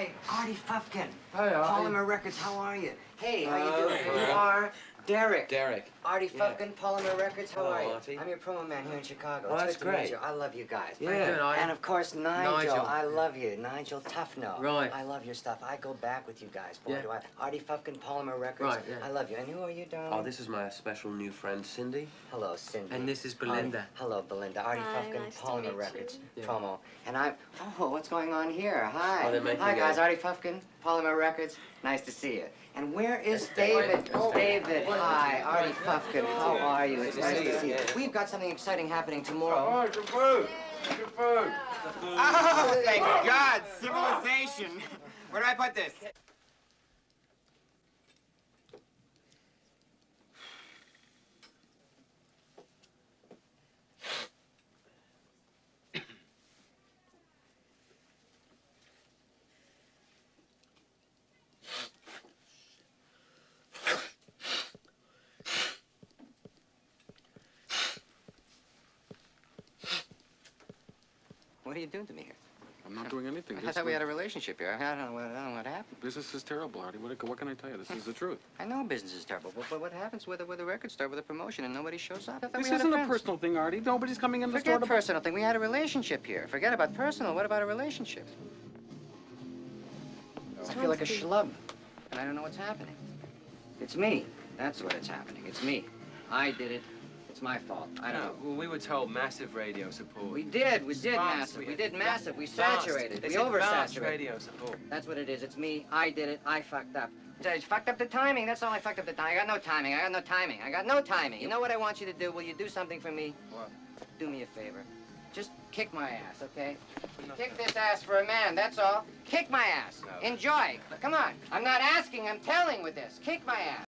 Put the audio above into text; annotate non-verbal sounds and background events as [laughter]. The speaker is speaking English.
Hey, Artie Fufkin. Hey, Artie. Polymer Records, how are you? Hey, how you Oh, doing? hey. You are Derek. Derek. Artie Yeah. Fufkin, Polymer Records, how Hello, are you? Artie. I'm your promo man here in Chicago. Oh, it's that's good to meet great. you. I love you guys. Yeah. How you doing, Artie? And of course, Nigel. Nigel. I love you. Nigel Tufnel. Right. I love your stuff. I go back with you guys. Boy, Yeah. do I. Artie Fufkin, Polymer Records. Right, yeah. I love you. And who are you, darling? Oh, this is my special new friend, Cindy. Hello, Cindy. And this is Artie- Belinda. hello, Belinda. Artie Hi, Fufkin, nice to Polymer meet you. Records Yeah. promo. And I'm. Oh, what's going on here? Hi. Oh, Hi, guys. Artie Fufkin, Polymer Records. Nice to see you. And where is David? David. Oh. David. Hi, Artie Fufkin. How are you? It's nice to see you. We've got something exciting happening tomorrow. some food. Some food. Oh, thank God, civilization. [laughs] Where do I put this? What are you doing to me here? I'm not doing anything. I This- thought we had a relationship here. I don't know what, I don't know what happened. Business is terrible, Artie. What, what can I tell you? This is the truth. I know business is terrible, but, but what happens with a, with a record store with a promotion and nobody shows up? This we had isn't a friends. personal thing, Artie. Nobody's coming in the store Forget personal thing. We had a relationship here. Forget about personal. What about a relationship? I feel like a schlub, and I don't know what's happening. It's me. That's what it's happening. It's me. I did it. It's my fault. I don't know. Well, we were told massive radio support. We did. We did massive. We had- did massive. We saturated. They We oversaturated. radio support. That's what it is. It's me. I did it. I fucked up. I fucked up the timing. That's all I fucked up the timing. I got no timing. I got no timing. I got no timing. You know what I want you to do? Will you do something for me? What? Do me a favor. Just kick my ass, okay? Kick this ass for a man, that's all. Kick my ass. No. Enjoy. Come on. I'm not asking, I'm telling with this. Kick my ass.